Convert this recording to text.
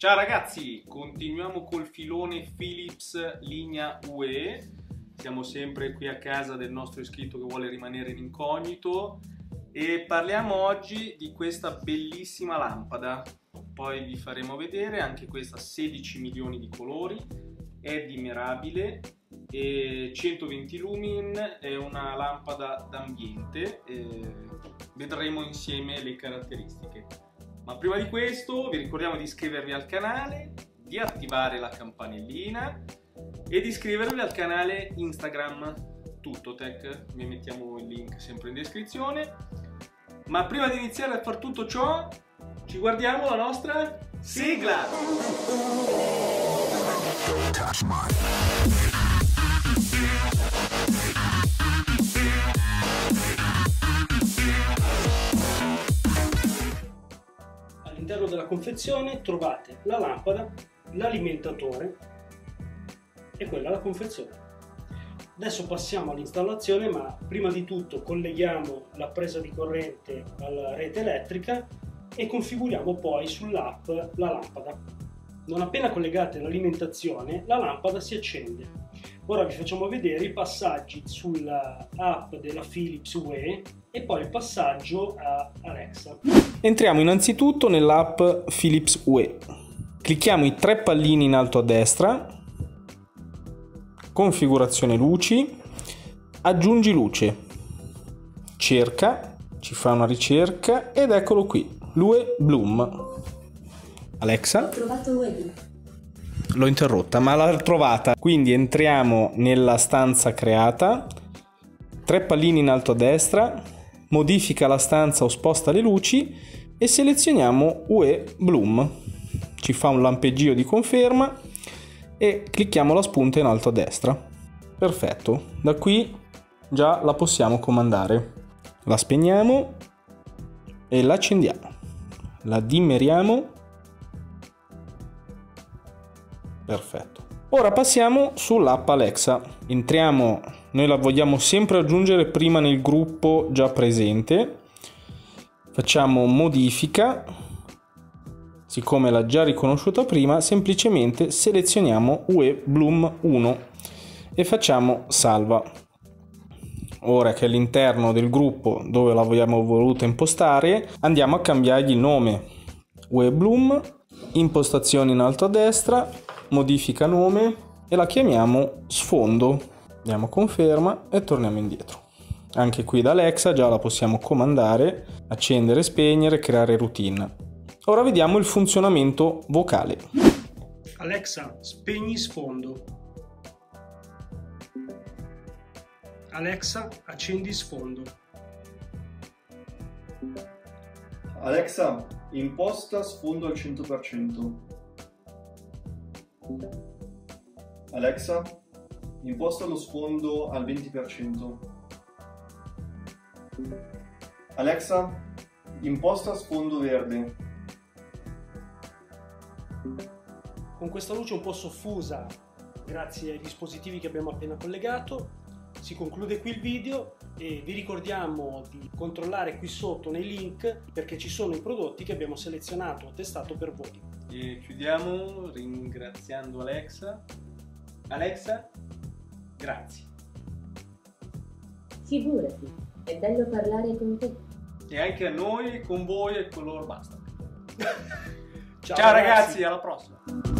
Ciao ragazzi, continuiamo col filone Philips linea UE. Siamo sempre qui a casa del nostro iscritto che vuole rimanere in incognito e parliamo oggi di questa bellissima lampada. Poi vi faremo vedere anche questa 16 milioni di colori, è dimerabile e 120 lumin, è una lampada d'ambiente. vedremo insieme le caratteristiche. Ma prima di questo vi ricordiamo di iscrivervi al canale, di attivare la campanellina e di iscrivervi al canale Instagram Tuttotech, vi mettiamo il link sempre in descrizione. Ma prima di iniziare a fare tutto ciò, ci guardiamo la nostra sigla! Della confezione trovate la lampada, l'alimentatore e quella la confezione. Adesso passiamo all'installazione, ma prima di tutto colleghiamo la presa di corrente alla rete elettrica e configuriamo poi sull'app la lampada. Non appena collegate l'alimentazione, la lampada si accende. Ora vi facciamo vedere i passaggi sulla app della Philips UE e poi il passaggio a Alexa. Entriamo innanzitutto nell'app Philips UE. Clicchiamo i tre pallini in alto a destra, configurazione luci, aggiungi luce, cerca, ci fa una ricerca ed eccolo qui, l'UE Bloom. Alexa. Ho trovato UE L'ho interrotta, ma l'ho trovata. Quindi entriamo nella stanza creata, tre pallini in alto a destra, modifica la stanza o sposta le luci e selezioniamo UE Bloom. Ci fa un lampeggio di conferma e clicchiamo la spunta in alto a destra. Perfetto, da qui già la possiamo comandare. La spegniamo e la accendiamo. La dimmeriamo. Perfetto. Ora passiamo sull'app Alexa. Entriamo noi la vogliamo sempre aggiungere prima nel gruppo già presente facciamo modifica siccome l'ha già riconosciuta prima semplicemente selezioniamo UE Bloom 1 e facciamo salva ora che è all'interno del gruppo dove la vogliamo voluta impostare andiamo a cambiargli il nome UE Bloom impostazioni in alto a destra modifica nome e la chiamiamo sfondo diamo conferma e torniamo indietro. Anche qui da Alexa già la possiamo comandare, accendere, spegnere, creare routine. Ora vediamo il funzionamento vocale. Alexa, spegni sfondo. Alexa, accendi sfondo. Alexa, imposta sfondo al 100%. Alexa, Imposta lo sfondo al 20%. Alexa, imposta sfondo verde. Con questa luce un po' soffusa, grazie ai dispositivi che abbiamo appena collegato, si conclude qui il video e vi ricordiamo di controllare qui sotto nei link perché ci sono i prodotti che abbiamo selezionato e testato per voi. E chiudiamo ringraziando Alexa. Alexa, Grazie. Figurati, è bello parlare con te. E anche a noi, con voi e con loro basta. Ciao, Ciao ragazzi. ragazzi, alla prossima.